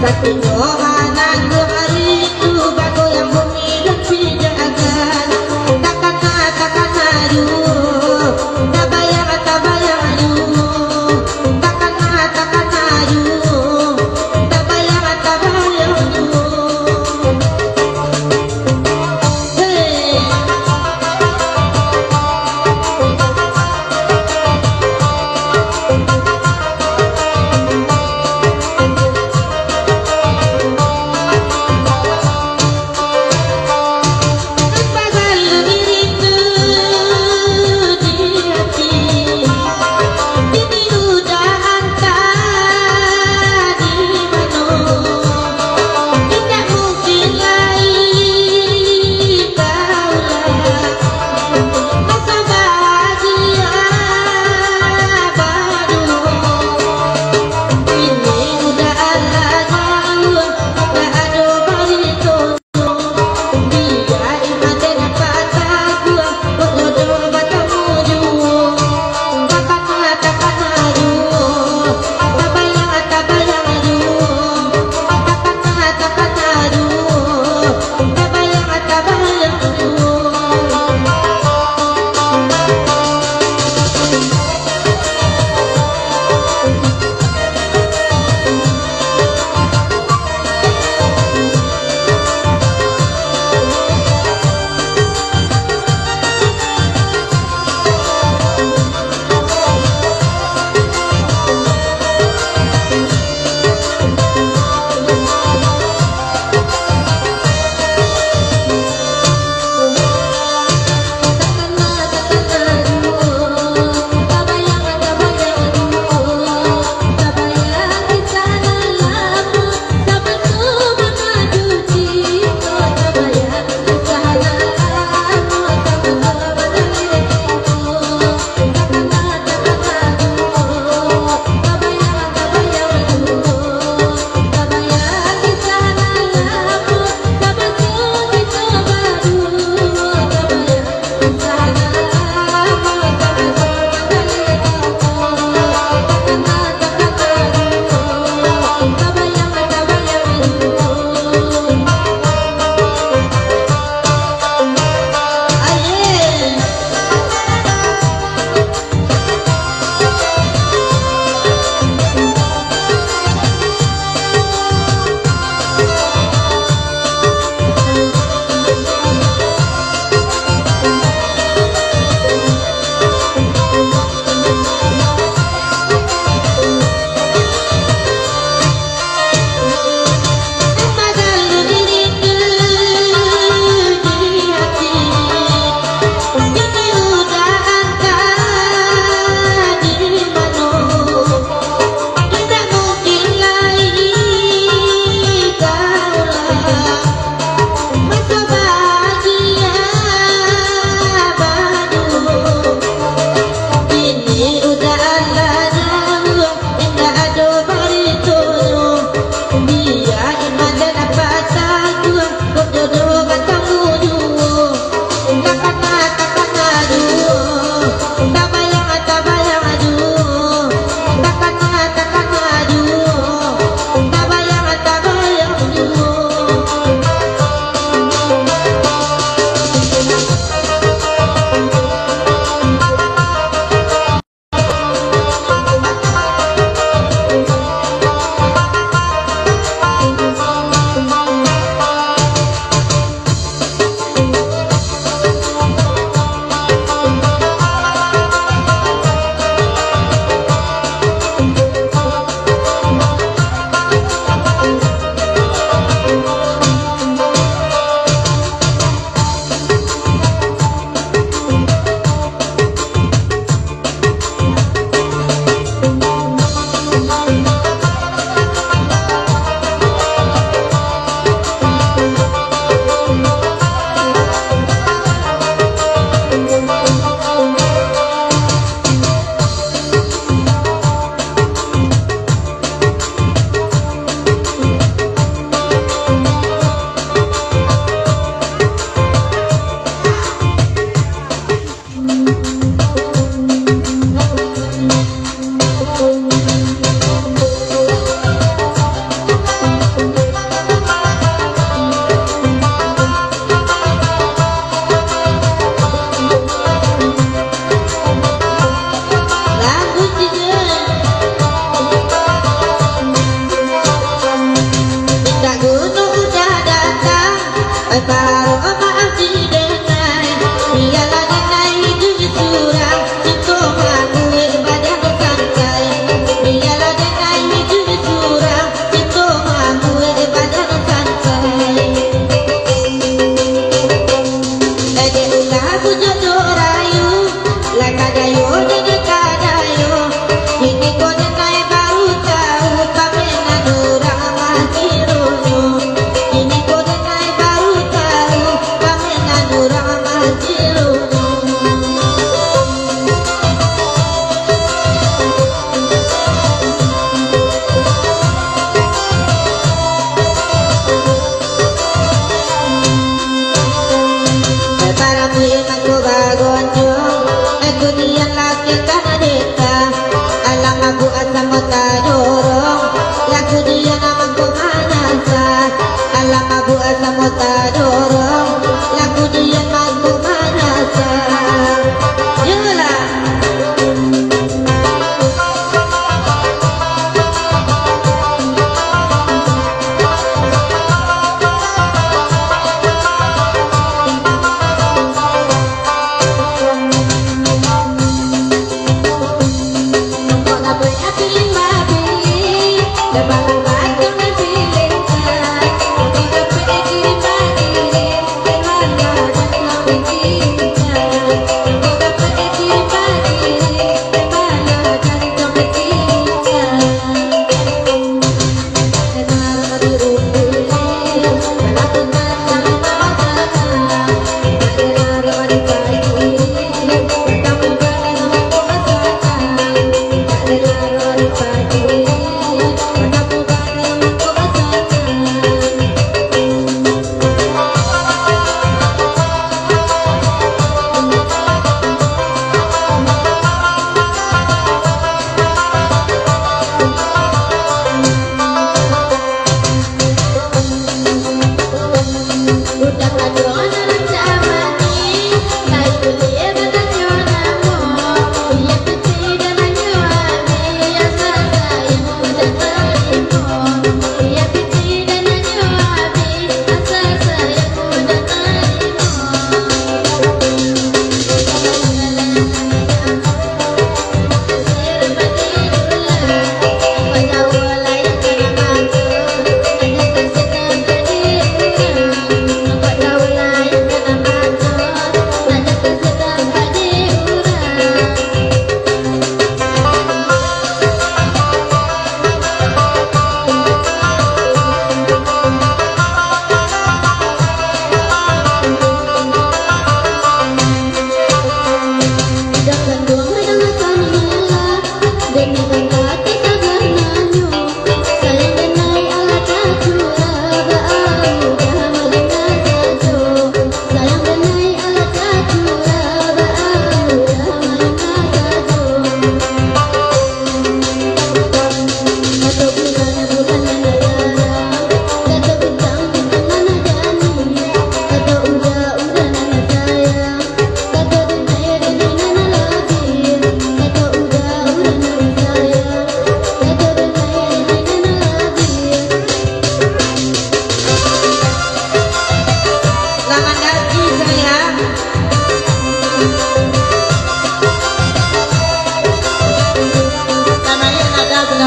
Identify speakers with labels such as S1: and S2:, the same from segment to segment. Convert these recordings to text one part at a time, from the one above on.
S1: Tá com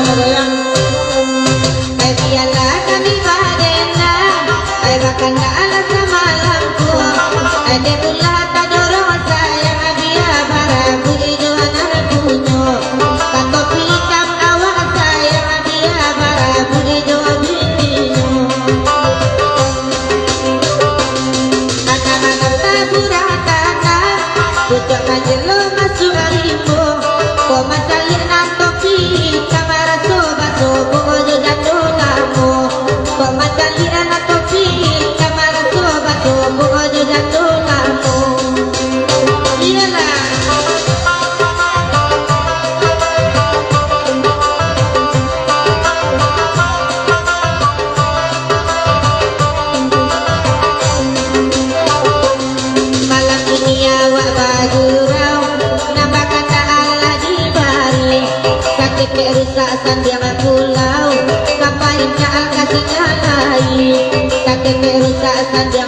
S1: Hare Hernández.